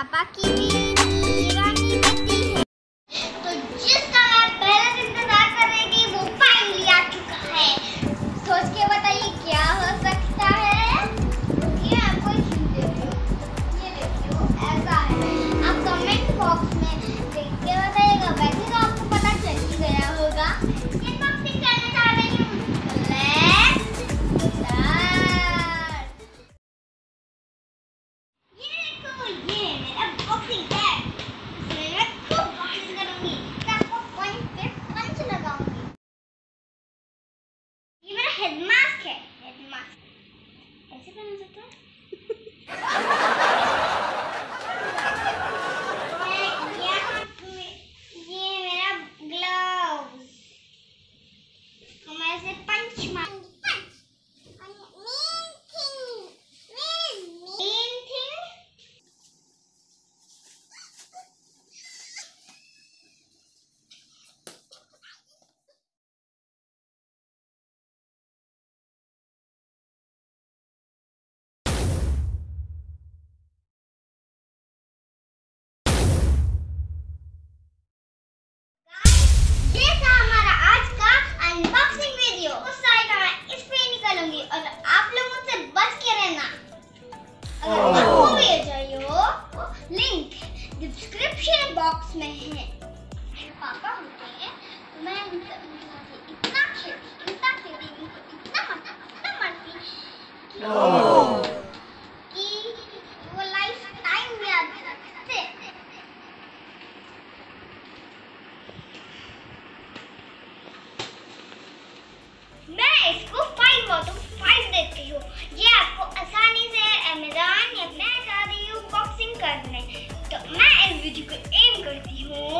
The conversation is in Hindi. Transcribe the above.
papa kiri. headmaster. Headmaster. Headmaster. Headmaster. Headmaster. Headmaster. Headmaster. Headmaster. हाँ। हाँ। हाँ। लिंक डिस्क्रिप्शन बॉक्स में है। पापा होते हैं। मैं इतना इतना इतना इतना मरती वीडियो को एम करती हूँ।